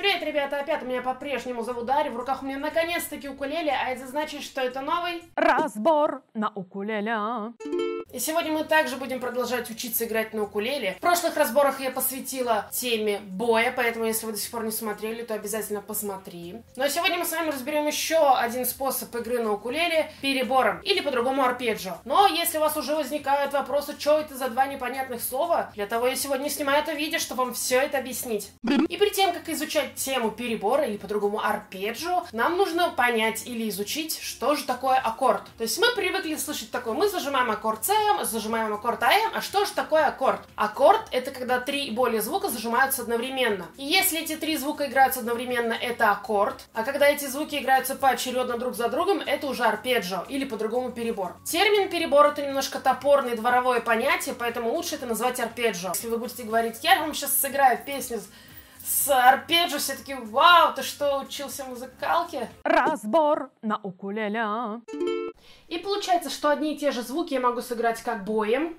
Привет, ребята, опять меня по-прежнему зовут Дарья, в руках у меня наконец-таки укулеле, а это значит, что это новый разбор на укулеле. И сегодня мы также будем продолжать учиться играть на укулеле. В прошлых разборах я посвятила теме боя, поэтому если вы до сих пор не смотрели, то обязательно посмотри. Но сегодня мы с вами разберем еще один способ игры на укулеле перебором, или по-другому арпеджио. Но если у вас уже возникают вопросы, что это за два непонятных слова, для того я сегодня снимаю это видео, чтобы вам все это объяснить. И перед тем, как изучать тему перебора, или по-другому арпеджио, нам нужно понять или изучить, что же такое аккорд. То есть мы привыкли слышать такое, мы зажимаем аккорд С, зажимаем аккорд АМ. А что же такое аккорд? Аккорд — это когда три и более звука зажимаются одновременно. И если эти три звука играются одновременно, это аккорд. А когда эти звуки играются поочередно друг за другом, это уже арпеджио, или по-другому перебор. Термин перебор — это немножко топорное дворовое понятие, поэтому лучше это назвать арпеджио. Если вы будете говорить, я вам сейчас сыграю песню с арпеджио, все таки вау, ты что, учился музыкалке? Разбор на укулеле. И получается, что одни и те же звуки я могу сыграть как боем.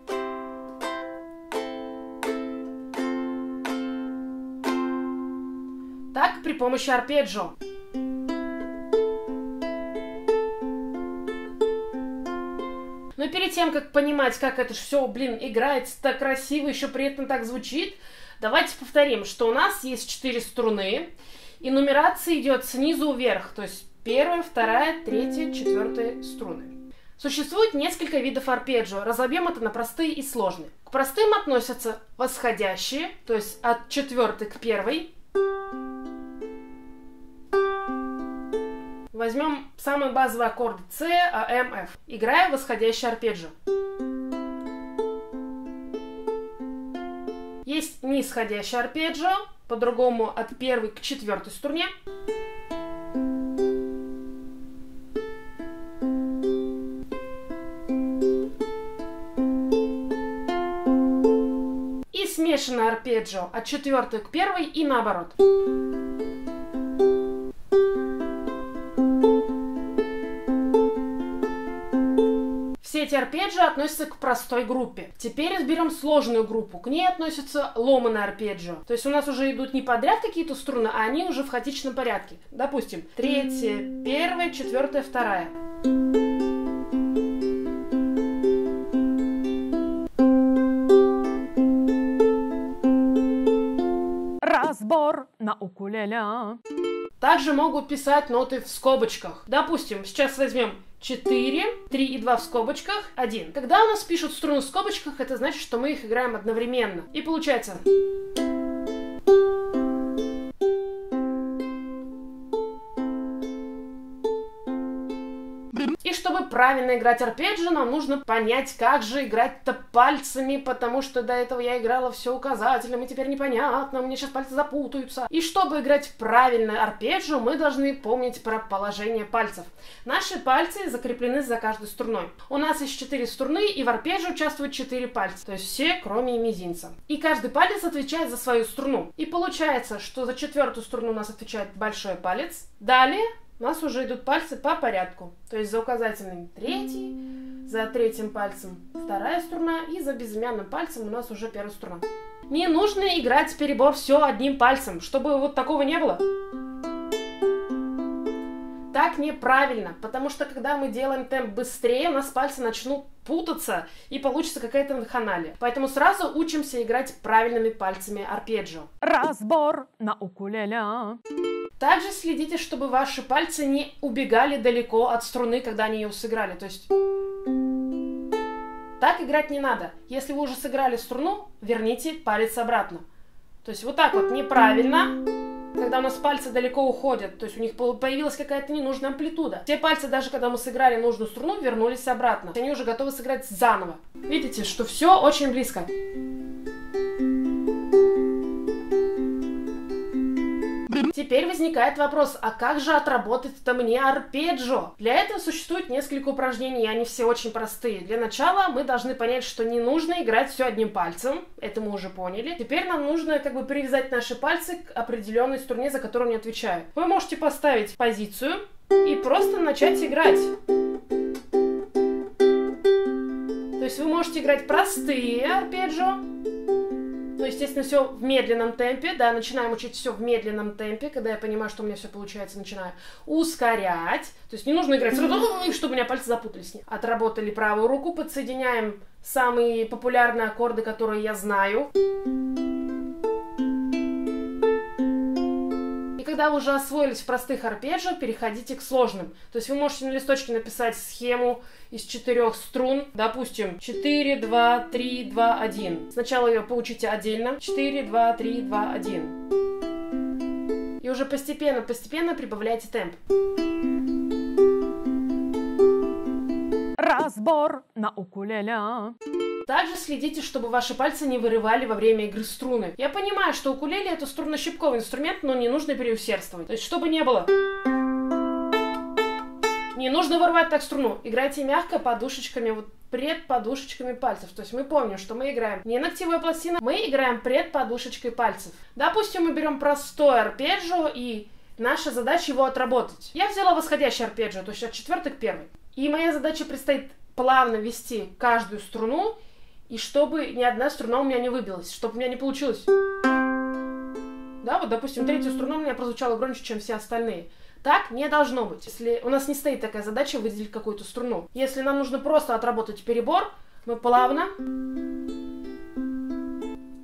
Так при помощи арпеджио. Но перед тем, как понимать, как это все, блин, играется так красиво, еще при этом так звучит, давайте повторим, что у нас есть четыре струны, и нумерация идет снизу вверх, то есть первая, вторая, третья, четвертая струны. Существует несколько видов арпеджио. Разобьем это на простые и сложные. К простым относятся восходящие, то есть от четвертой к первой. Возьмем самые базовые аккорды С, А, М, Ф. Играю восходящий арпеджио. Нисходящий арпеджио, по-другому от первой к четвертой струне. смешанное арпеджио от четвертой к первой и наоборот. Эти арпеджио относятся к простой группе. Теперь разберем сложную группу. К ней относятся ломаные арпеджио. То есть у нас уже идут не подряд какие-то струны, а они уже в хаотичном порядке. Допустим, третья, первая, четвертая, вторая. разбор на укулеле. Также могут писать ноты в скобочках. Допустим, сейчас возьмем 4, 3 и 2 в скобочках, 1. Когда у нас пишут струны в скобочках, это значит, что мы их играем одновременно. И получается... правильно играть арпеджио, нам нужно понять, как же играть-то пальцами, потому что до этого я играла все указателем, и теперь непонятно, у меня сейчас пальцы запутаются. И чтобы играть правильно арпеджио, мы должны помнить про положение пальцев. Наши пальцы закреплены за каждой струной. У нас есть 4 струны, и в арпеджио участвуют 4 пальца, то есть все, кроме мизинца. И каждый палец отвечает за свою струну. И получается, что за четвертую струну у нас отвечает большой палец. Далее у нас уже идут пальцы по порядку. То есть за указательным третий, за третьим пальцем вторая струна и за безымянным пальцем у нас уже первая струна. Не нужно играть перебор все одним пальцем, чтобы вот такого не было. Так неправильно, потому что когда мы делаем темп быстрее, у нас пальцы начнут путаться и получится какая-то ханалия. Поэтому сразу учимся играть правильными пальцами арпеджио. Разбор на укулеле. Также следите, чтобы ваши пальцы не убегали далеко от струны, когда они ее сыграли. То есть так играть не надо. Если вы уже сыграли струну, верните палец обратно. То есть вот так вот неправильно, когда у нас пальцы далеко уходят, то есть у них появилась какая-то ненужная амплитуда. Те пальцы, даже когда мы сыграли нужную струну, вернулись обратно. Они уже готовы сыграть заново. Видите, что все очень близко. Теперь возникает вопрос, а как же отработать-то мне арпеджио? Для этого существует несколько упражнений, и они все очень простые. Для начала мы должны понять, что не нужно играть все одним пальцем, это мы уже поняли. Теперь нам нужно как бы привязать наши пальцы к определенной струне, за которую они отвечают. Вы можете поставить позицию и просто начать играть. То есть вы можете играть простые арпеджио, Ну, естественно, все в медленном темпе, да, начинаем учить все в медленном темпе, когда я понимаю, что у меня все получается, начинаю ускорять. То есть не нужно играть сразу, чтобы у меня пальцы запутались. Отработали правую руку, подсоединяем самые популярные аккорды, которые я знаю. Когда вы уже освоились в простых арпеджио, переходите к сложным. То есть вы можете на листочке написать схему из четырех струн, допустим, 4, 2, 3, 2, 1. Сначала ее поучите отдельно. 4, 2, 3, 2, 1. И уже постепенно-постепенно прибавляйте темп. Разбор на укулеле. Также следите, чтобы ваши пальцы не вырывали во время игры струны. Я понимаю, что укулеле это струнно-щипковый инструмент, но не нужно переусердствовать. То есть, чтобы не было... Не нужно вырывать так струну. Играйте мягко подушечками, вот пред подушечками пальцев. То есть мы помним, что мы играем не ногтевой пластина, мы играем пред подушечкой пальцев. Допустим, мы берем простой арпеджио и наша задача его отработать. Я взяла восходящий арпеджио, то есть от четвертой к первой. И моя задача предстоит плавно вести каждую струну и чтобы ни одна струна у меня не выбилась, чтобы у меня не получилось. Да, вот, допустим, третья струна у меня прозвучала громче, чем все остальные. Так не должно быть. Если у нас не стоит такая задача выделить какую-то струну. Если нам нужно просто отработать перебор, мы плавно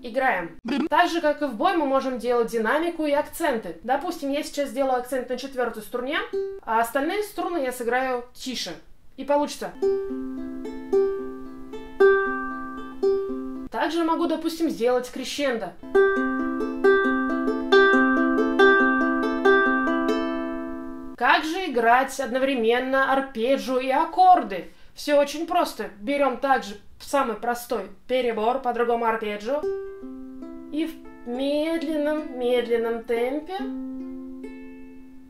играем. Так же, как и в бой, мы можем делать динамику и акценты. Допустим, я сейчас сделаю акцент на четвертой струне, а остальные струны я сыграю тише. И получится. Также могу, допустим, сделать крещендо. Как же играть одновременно арпеджио и аккорды? Все очень просто. Берем также самый простой перебор, по-другому арпеджио. И в медленном-медленном темпе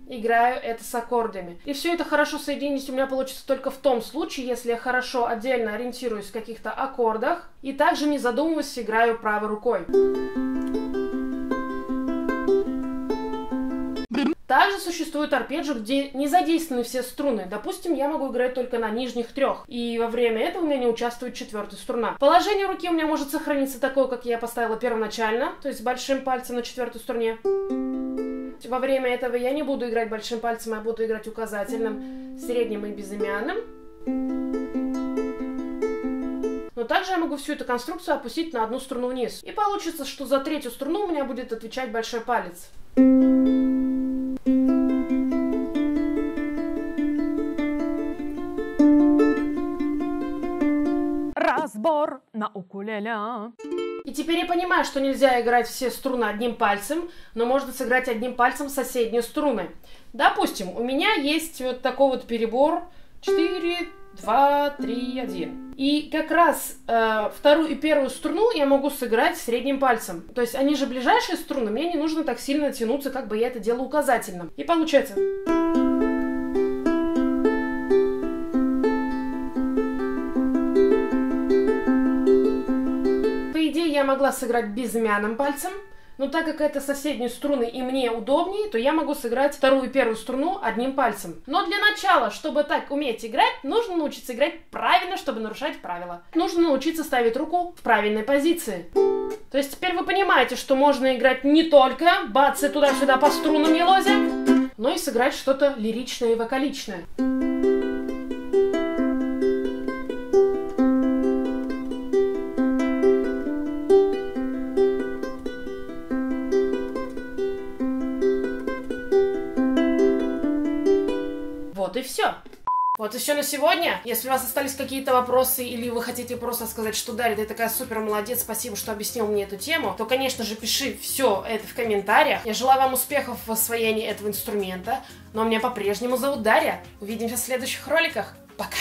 играю это с аккордами. И все это хорошо соединить у меня получится только в том случае, если я хорошо отдельно ориентируюсь в каких-то аккордах и также не задумываясь играю правой рукой. Также существует арпеджио, где не задействованы все струны. Допустим, я могу играть только на нижних трех, и во время этого у меня не участвует четвертая струна. Положение руки у меня может сохраниться такое, как я поставила первоначально, то есть большим пальцем на четвертой струне. Во время этого я не буду играть большим пальцем, а буду играть указательным, средним и безымянным. Но также я могу всю эту конструкцию опустить на одну струну вниз. И получится, что за третью струну у меня будет отвечать большой палец. Разбор на укулеле. И теперь я понимаю, что нельзя играть все струны одним пальцем, но можно сыграть одним пальцем соседние струны. Допустим, у меня есть вот такой вот перебор 4, 2, 3, 1. И как раз э, вторую и первую струну я могу сыграть средним пальцем. То есть они же ближайшие струны, мне не нужно так сильно тянуться, как бы я это делала указательным. И получается... могла сыграть безымянным пальцем, но так как это соседние струны и мне удобнее, то я могу сыграть вторую и первую струну одним пальцем. Но для начала, чтобы так уметь играть, нужно научиться играть правильно, чтобы нарушать правила. Нужно научиться ставить руку в правильной позиции. То есть теперь вы понимаете, что можно играть не только бацы туда-сюда по струнам елозя, но и сыграть что-то лиричное и вокаличное. Вот и все на сегодня. Если у вас остались какие-то вопросы или вы хотите просто сказать, что Дарья, ты такая супер молодец, спасибо, что объяснил мне эту тему, то, конечно же, пиши все это в комментариях. Я желаю вам успехов в освоении этого инструмента. Но меня по-прежнему зовут Дарья. Увидимся в следующих роликах. Пока!